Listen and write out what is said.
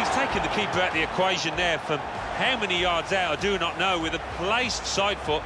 he's taken the keeper out of the equation there from how many yards out, I do not know, with a placed side foot